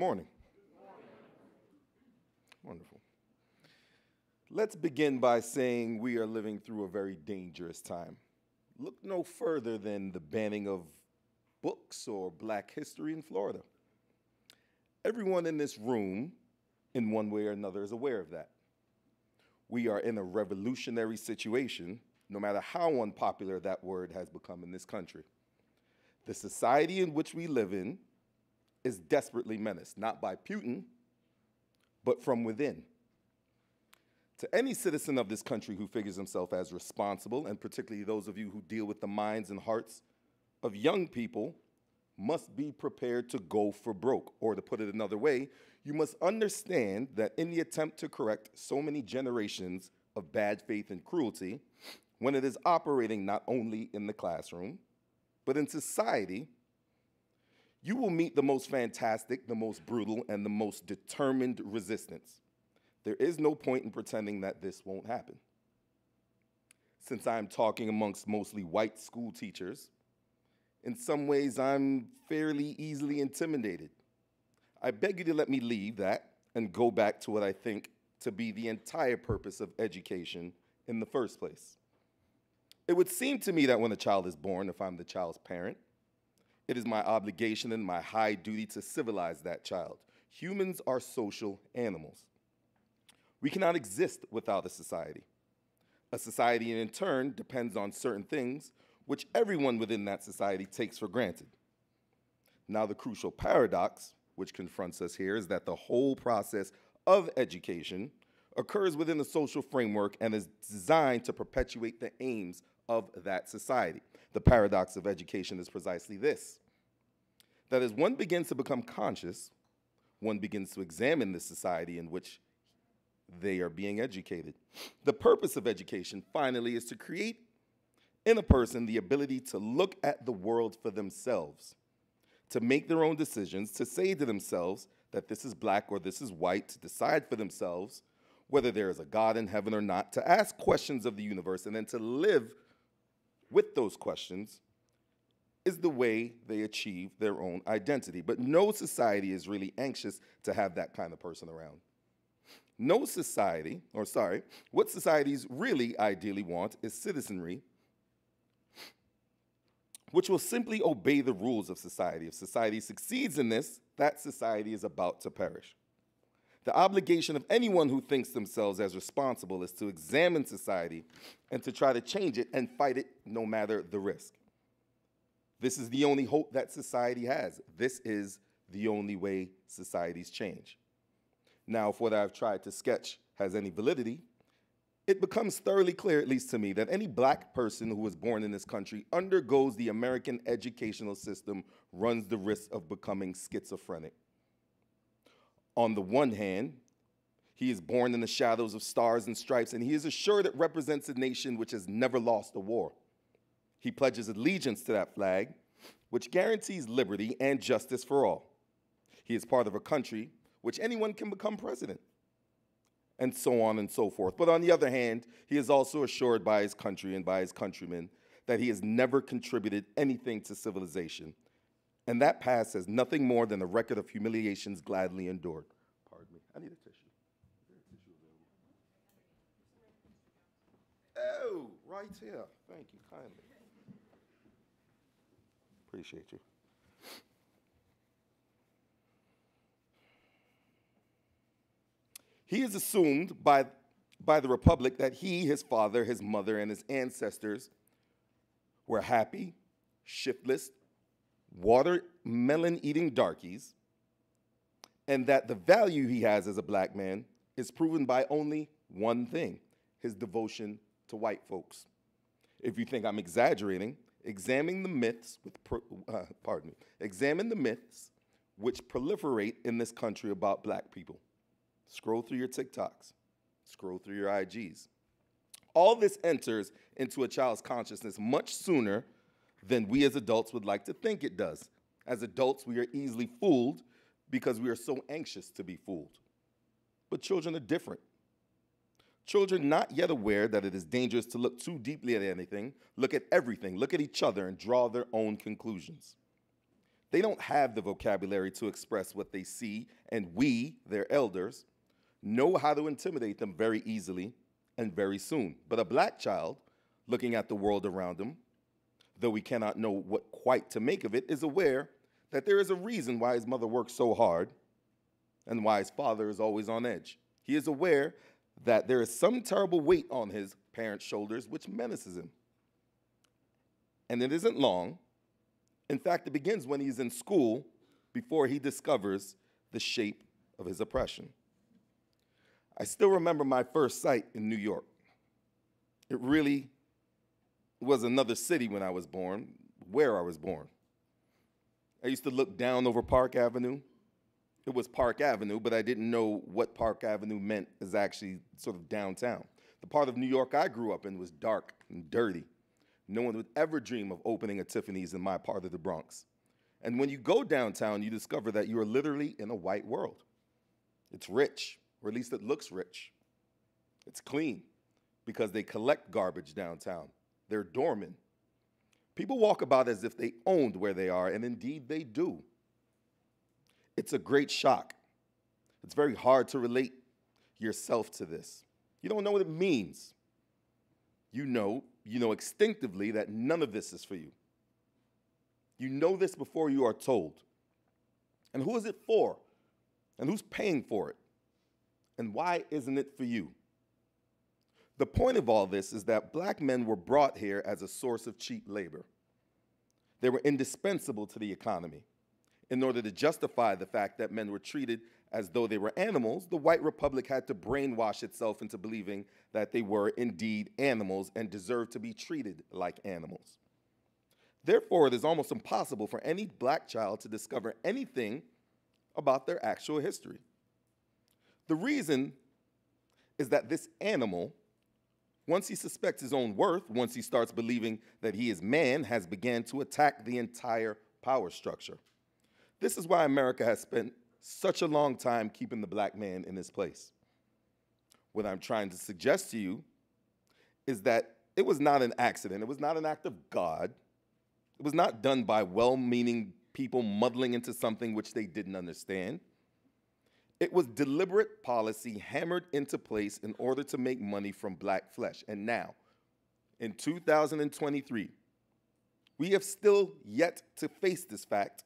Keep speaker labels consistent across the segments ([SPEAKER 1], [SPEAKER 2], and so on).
[SPEAKER 1] morning. Wonderful. Let's begin by saying we are living through a very dangerous time. Look no further than the banning of books or black history in Florida. Everyone in this room, in one way or another, is aware of that. We are in a revolutionary situation, no matter how unpopular that word has become in this country. The society in which we live in is desperately menaced, not by Putin, but from within. To any citizen of this country who figures himself as responsible, and particularly those of you who deal with the minds and hearts of young people, must be prepared to go for broke. Or to put it another way, you must understand that in the attempt to correct so many generations of bad faith and cruelty, when it is operating not only in the classroom, but in society, you will meet the most fantastic, the most brutal, and the most determined resistance. There is no point in pretending that this won't happen. Since I'm talking amongst mostly white school teachers, in some ways I'm fairly easily intimidated. I beg you to let me leave that and go back to what I think to be the entire purpose of education in the first place. It would seem to me that when a child is born, if I'm the child's parent, it is my obligation and my high duty to civilize that child. Humans are social animals. We cannot exist without a society. A society, in turn, depends on certain things which everyone within that society takes for granted. Now, the crucial paradox which confronts us here is that the whole process of education occurs within a social framework and is designed to perpetuate the aims of that society. The paradox of education is precisely this that as one begins to become conscious, one begins to examine the society in which they are being educated. The purpose of education, finally, is to create in a person the ability to look at the world for themselves, to make their own decisions, to say to themselves that this is black or this is white, to decide for themselves whether there is a God in heaven or not, to ask questions of the universe, and then to live with those questions is the way they achieve their own identity. But no society is really anxious to have that kind of person around. No society, or sorry, what societies really ideally want is citizenry which will simply obey the rules of society. If society succeeds in this, that society is about to perish. The obligation of anyone who thinks themselves as responsible is to examine society and to try to change it and fight it no matter the risk. This is the only hope that society has. This is the only way societies change. Now, if what I've tried to sketch has any validity, it becomes thoroughly clear, at least to me, that any black person who was born in this country undergoes the American educational system, runs the risk of becoming schizophrenic. On the one hand, he is born in the shadows of stars and stripes, and he is assured it represents a nation which has never lost a war. He pledges allegiance to that flag, which guarantees liberty and justice for all. He is part of a country which anyone can become president and so on and so forth. But on the other hand, he is also assured by his country and by his countrymen that he has never contributed anything to civilization. And that past has nothing more than the record of humiliations gladly endured. Pardon me. I need a tissue. A tissue oh, right here. Thank you kindly. Appreciate you. He is assumed by, by the Republic that he, his father, his mother, and his ancestors were happy, shiftless, watermelon eating darkies, and that the value he has as a black man is proven by only one thing his devotion to white folks. If you think I'm exaggerating, examine the myths with, uh, pardon me, examine the myths which proliferate in this country about black people. Scroll through your TikToks, scroll through your IGs. All this enters into a child's consciousness much sooner than we as adults would like to think it does. As adults, we are easily fooled because we are so anxious to be fooled. But children are different. Children not yet aware that it is dangerous to look too deeply at anything, look at everything, look at each other, and draw their own conclusions. They don't have the vocabulary to express what they see, and we, their elders, know how to intimidate them very easily and very soon. But a black child, looking at the world around him, though we cannot know what quite to make of it, is aware that there is a reason why his mother works so hard and why his father is always on edge. He is aware that there is some terrible weight on his parents' shoulders which menaces him. And it isn't long. In fact, it begins when he's in school before he discovers the shape of his oppression. I still remember my first sight in New York. It really was another city when I was born, where I was born. I used to look down over Park Avenue. It was Park Avenue, but I didn't know what Park Avenue meant as actually sort of downtown. The part of New York I grew up in was dark and dirty. No one would ever dream of opening a Tiffany's in my part of the Bronx. And when you go downtown, you discover that you are literally in a white world. It's rich, or at least it looks rich. It's clean because they collect garbage downtown. They're dormant. People walk about as if they owned where they are, and indeed they do. It's a great shock. It's very hard to relate yourself to this. You don't know what it means. You know, you know instinctively that none of this is for you. You know this before you are told. And who is it for? And who's paying for it? And why isn't it for you? The point of all this is that black men were brought here as a source of cheap labor. They were indispensable to the economy. In order to justify the fact that men were treated as though they were animals, the white republic had to brainwash itself into believing that they were indeed animals and deserved to be treated like animals. Therefore, it is almost impossible for any black child to discover anything about their actual history. The reason is that this animal once he suspects his own worth, once he starts believing that he is man, has began to attack the entire power structure. This is why America has spent such a long time keeping the black man in his place. What I'm trying to suggest to you is that it was not an accident, it was not an act of God, it was not done by well meaning people muddling into something which they didn't understand. It was deliberate policy hammered into place in order to make money from black flesh. And now, in 2023, we have still yet to face this fact,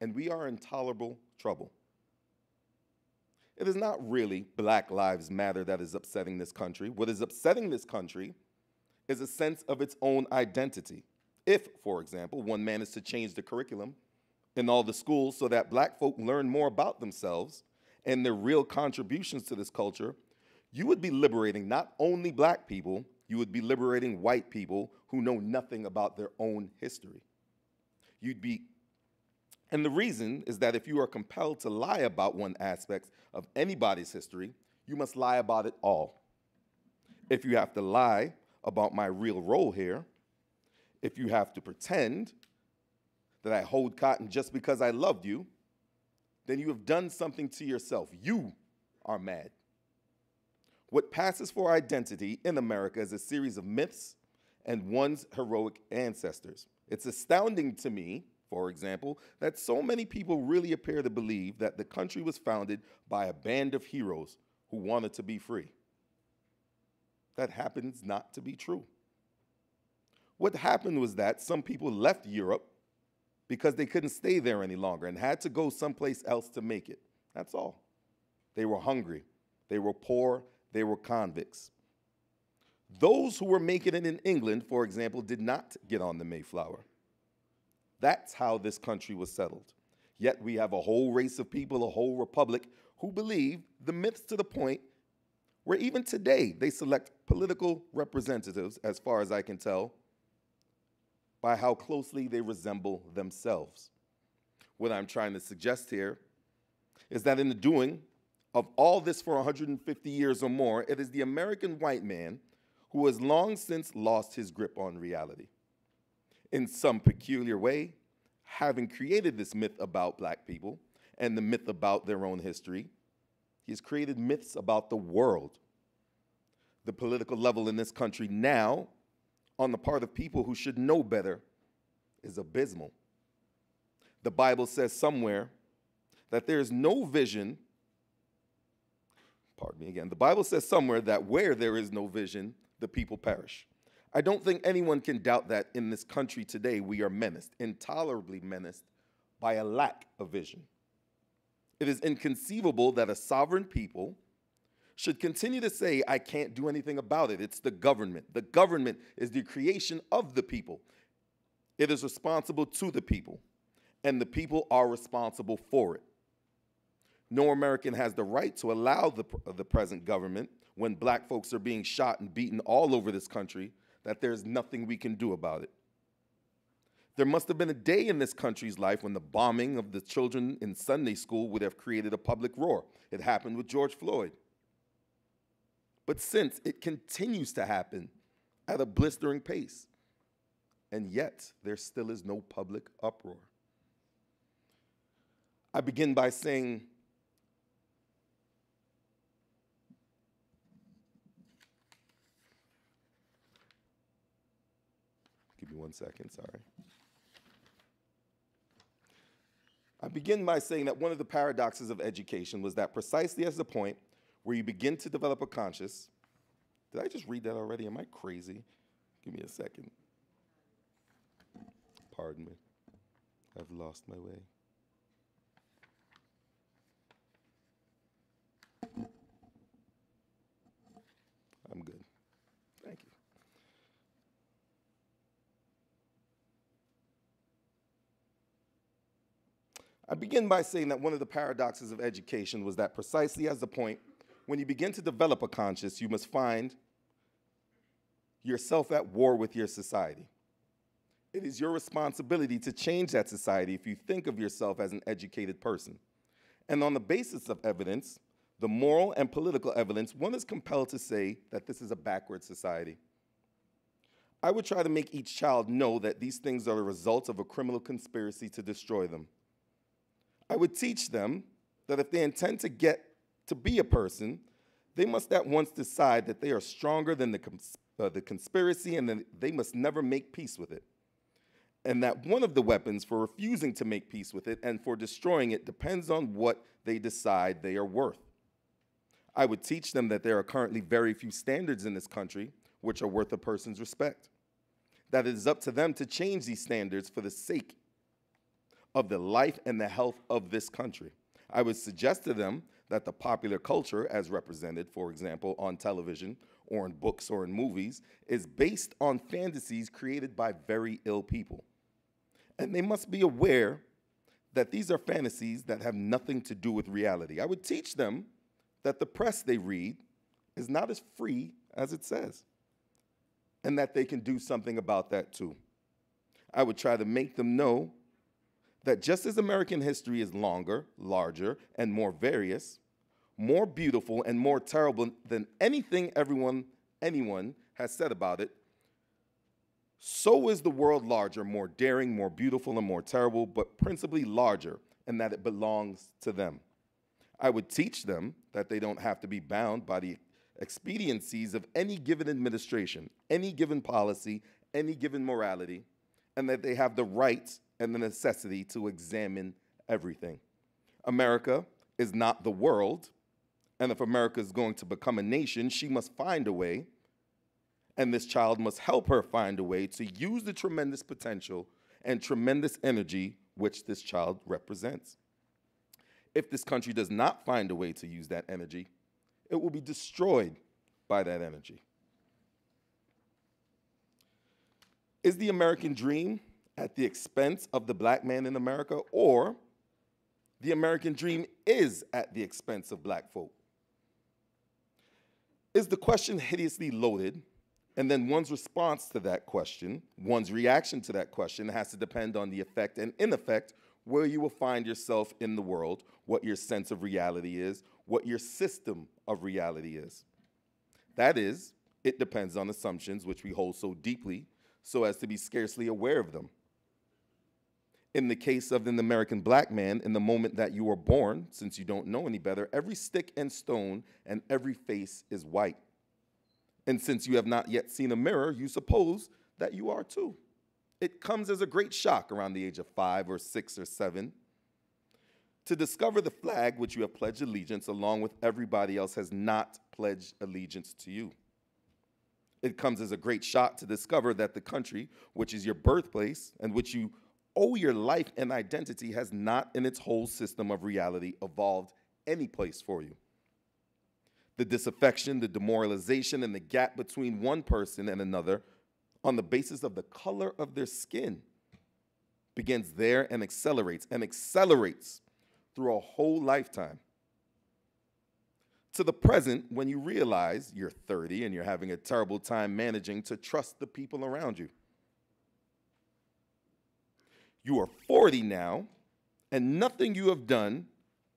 [SPEAKER 1] and we are in tolerable trouble. It is not really Black Lives Matter that is upsetting this country. What is upsetting this country is a sense of its own identity. If, for example, one managed to change the curriculum in all the schools so that black folk learn more about themselves and their real contributions to this culture, you would be liberating not only black people, you would be liberating white people who know nothing about their own history. You'd be, and the reason is that if you are compelled to lie about one aspect of anybody's history, you must lie about it all. If you have to lie about my real role here, if you have to pretend that I hold cotton just because I loved you, then you have done something to yourself. You are mad. What passes for identity in America is a series of myths and one's heroic ancestors. It's astounding to me, for example, that so many people really appear to believe that the country was founded by a band of heroes who wanted to be free. That happens not to be true. What happened was that some people left Europe because they couldn't stay there any longer and had to go someplace else to make it. That's all. They were hungry, they were poor, they were convicts. Those who were making it in England, for example, did not get on the Mayflower. That's how this country was settled. Yet we have a whole race of people, a whole republic, who believe the myths to the point where even today they select political representatives, as far as I can tell, by how closely they resemble themselves. What I'm trying to suggest here is that in the doing of all this for 150 years or more, it is the American white man who has long since lost his grip on reality. In some peculiar way, having created this myth about black people and the myth about their own history, he has created myths about the world. The political level in this country now on the part of people who should know better is abysmal. the Bible says somewhere that there is no vision. Pardon me again. The Bible says somewhere that where there is no vision, the people perish. I don't think anyone can doubt that in this country today we are menaced, intolerably menaced, by a lack of vision. It is inconceivable that a sovereign people should continue to say, I can't do anything about it. It's the government. The government is the creation of the people, it is responsible to the people, and the people are responsible for it. No American has the right to allow the, the present government, when black folks are being shot and beaten all over this country, that there's nothing we can do about it. There must have been a day in this country's life when the bombing of the children in Sunday school would have created a public roar. It happened with George Floyd. But since it continues to happen at a blistering pace, and yet there still is no public uproar. I begin by saying Give me one second, sorry. I begin by saying that one of the paradoxes of education was that precisely as the point where you begin to develop a conscious, did I just read that already? Am I crazy? Give me a second. Pardon me. I've lost my way. I'm good. Thank you. I begin by saying that one of the paradoxes of education was that precisely as the point, when you begin to develop a conscience, you must find yourself at war with your society. It is your responsibility to change that society if you think of yourself as an educated person. And on the basis of evidence, the moral and political evidence, one is compelled to say that this is a backward society. I would try to make each child know that these things are the results of a criminal conspiracy to destroy them. I would teach them that if they intend to get to be a person, they must at once decide that they are stronger than the, cons uh, the conspiracy and that they must never make peace with it. And that one of the weapons for refusing to make peace with it and for destroying it depends on what they decide they are worth. I would teach them that there are currently very few standards in this country which are worth a person's respect. That it is up to them to change these standards for the sake of the life and the health of this country. I would suggest to them that the popular culture, as represented, for example, on television or in books or in movies, is based on fantasies created by very ill people. And they must be aware that these are fantasies that have nothing to do with reality. I would teach them that the press they read is not as free as it says, and that they can do something about that too. I would try to make them know that just as American history is longer, larger, and more various, more beautiful, and more terrible than anything everyone, anyone has said about it, so is the world larger, more daring, more beautiful, and more terrible, but principally larger, and that it belongs to them. I would teach them that they don't have to be bound by the expediencies of any given administration, any given policy, any given morality, and that they have the right and the necessity to examine everything. America is not the world, and if America is going to become a nation, she must find a way, and this child must help her find a way to use the tremendous potential and tremendous energy which this child represents. If this country does not find a way to use that energy, it will be destroyed by that energy. Is the American dream at the expense of the black man in America, or the American dream is at the expense of black folk? Is the question hideously loaded? And then one's response to that question, one's reaction to that question, has to depend on the effect and in effect where you will find yourself in the world, what your sense of reality is, what your system of reality is. That is, it depends on assumptions which we hold so deeply so as to be scarcely aware of them. In the case of an American black man, in the moment that you are born, since you don't know any better, every stick and stone and every face is white. And since you have not yet seen a mirror, you suppose that you are too. it comes as a great shock around the age of five or six or seven to discover the flag which you have pledged allegiance along with everybody else has not pledged allegiance to you. It comes as a great shock to discover that the country, which is your birthplace and which you owe your life and identity, has not in its whole system of reality evolved any place for you. The disaffection, the demoralization, and the gap between one person and another on the basis of the color of their skin begins there and accelerates and accelerates through a whole lifetime. To the present, when you realize you're 30 and you're having a terrible time managing to trust the people around you. You are 40 now, and nothing you have done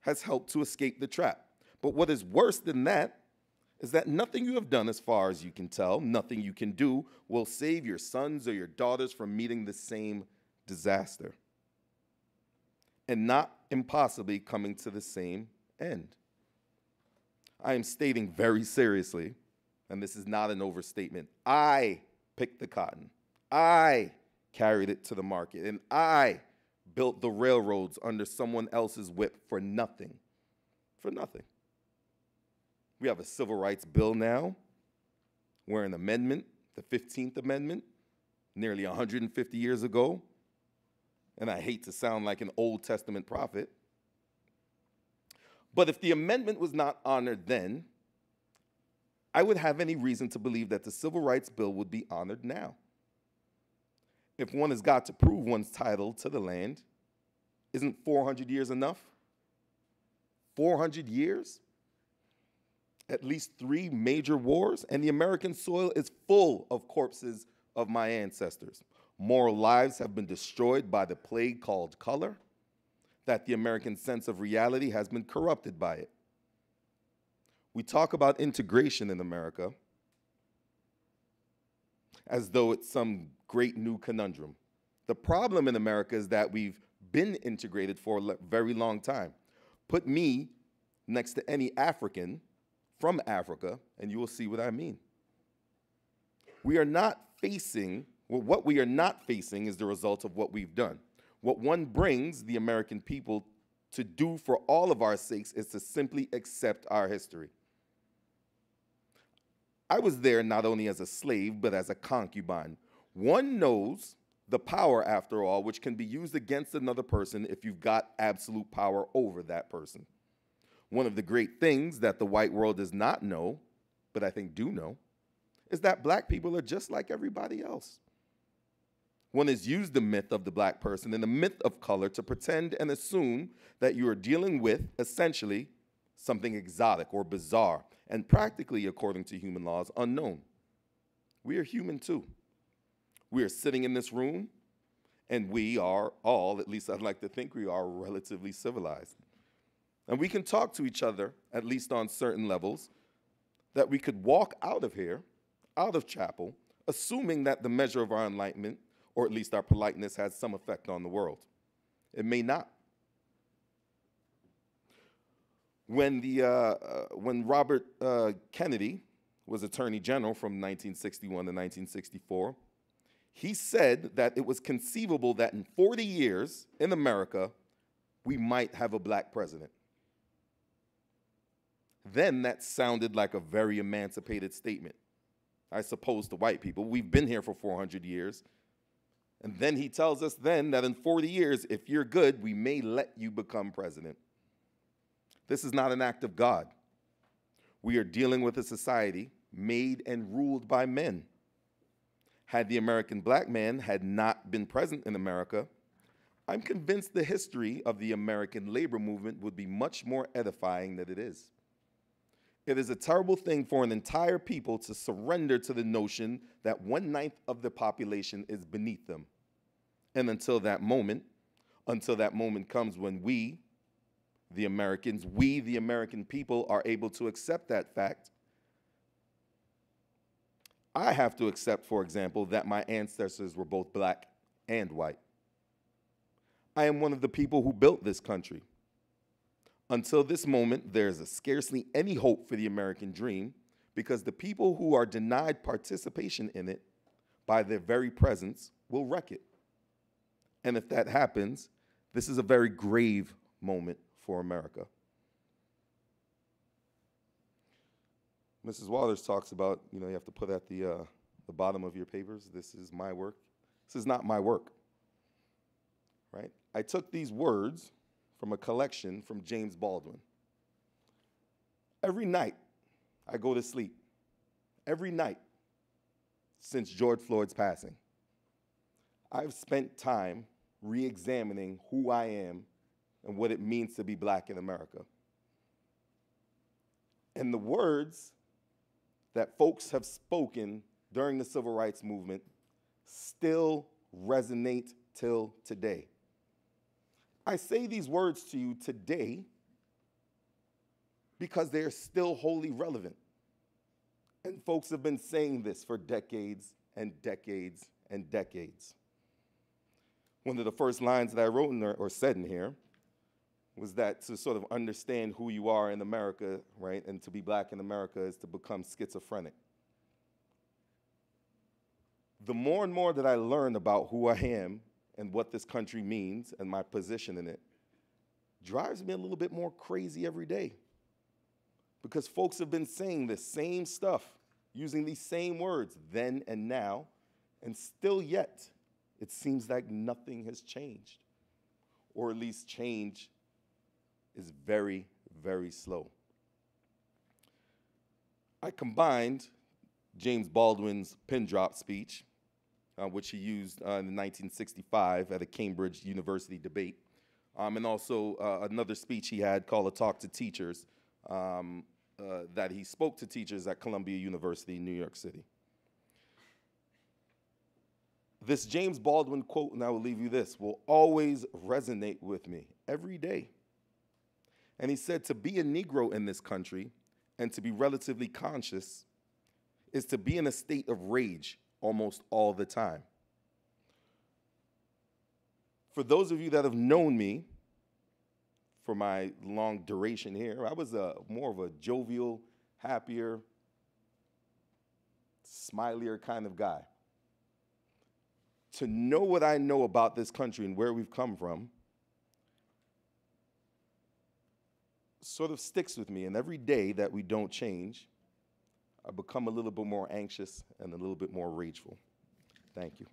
[SPEAKER 1] has helped to escape the trap. But what is worse than that is that nothing you have done, as far as you can tell, nothing you can do, will save your sons or your daughters from meeting the same disaster and not impossibly coming to the same end. I am stating very seriously, and this is not an overstatement. I picked the cotton. I carried it to the market, and I built the railroads under someone else's whip for nothing. For nothing. We have a civil rights bill now. We're an amendment, the 15th Amendment, nearly 150 years ago. And I hate to sound like an Old Testament prophet. But if the amendment was not honored then, I would have any reason to believe that the Civil Rights Bill would be honored now. If one has got to prove one's title to the land, isn't 400 years enough? 400 years? at least three major wars, and the American soil is full of corpses of my ancestors. Moral lives have been destroyed by the plague called color, that the American sense of reality has been corrupted by it. We talk about integration in America as though it's some great new conundrum. The problem in America is that we've been integrated for a very long time. Put me next to any African, from Africa, and you will see what I mean. We are not facing, well, what we are not facing is the result of what we've done. What one brings the American people to do for all of our sakes is to simply accept our history. I was there not only as a slave, but as a concubine. One knows the power, after all, which can be used against another person if you've got absolute power over that person. One of the great things that the white world does not know, but I think do know, is that black people are just like everybody else. One has used the myth of the black person and the myth of color to pretend and assume that you are dealing with, essentially, something exotic or bizarre, and practically, according to human laws, unknown. We are human too. We are sitting in this room, and we are all, at least I'd like to think we are, relatively civilized. And we can talk to each other, at least on certain levels, that we could walk out of here, out of chapel, assuming that the measure of our enlightenment, or at least our politeness, has some effect on the world. It may not. When, the, uh, uh, when Robert uh, Kennedy was Attorney General from 1961 to 1964, he said that it was conceivable that in 40 years in America, we might have a black president. Then that sounded like a very emancipated statement, I suppose, to white people. We've been here for 400 years. And then he tells us then that in 40 years, if you're good, we may let you become president. This is not an act of God. We are dealing with a society made and ruled by men. Had the American black man had not been present in America, I'm convinced the history of the American labor movement would be much more edifying than it is. It is a terrible thing for an entire people to surrender to the notion that one ninth of the population is beneath them. And until that moment, until that moment comes when we, the Americans, we, the American people, are able to accept that fact, I have to accept, for example, that my ancestors were both black and white. I am one of the people who built this country. Until this moment, there is scarcely any hope for the American dream because the people who are denied participation in it by their very presence will wreck it. And if that happens, this is a very grave moment for America. Mrs. Waters talks about, you know, you have to put at the, uh, the bottom of your papers, this is my work. This is not my work, right? I took these words from a collection from James Baldwin. Every night I go to sleep, every night since George Floyd's passing, I've spent time re examining who I am and what it means to be black in America. And the words that folks have spoken during the civil rights movement still resonate till today. I say these words to you today because they're still wholly relevant. And folks have been saying this for decades and decades and decades. One of the first lines that I wrote in there, or said in here was that to sort of understand who you are in America, right, and to be black in America is to become schizophrenic. The more and more that I learn about who I am and what this country means and my position in it, drives me a little bit more crazy every day. Because folks have been saying the same stuff, using these same words then and now, and still yet, it seems like nothing has changed. Or at least change is very, very slow. I combined James Baldwin's pin drop speech, uh, which he used uh, in 1965 at a Cambridge University debate, um, and also uh, another speech he had called A Talk to Teachers um, uh, that he spoke to teachers at Columbia University in New York City. This James Baldwin quote, and I will leave you this, will always resonate with me every day. And he said, To be a Negro in this country and to be relatively conscious is to be in a state of rage almost all the time. For those of you that have known me for my long duration here, I was a, more of a jovial, happier, smilier kind of guy. To know what I know about this country and where we've come from sort of sticks with me. And every day that we don't change, I become a little bit more anxious and a little bit more rageful. Thank you.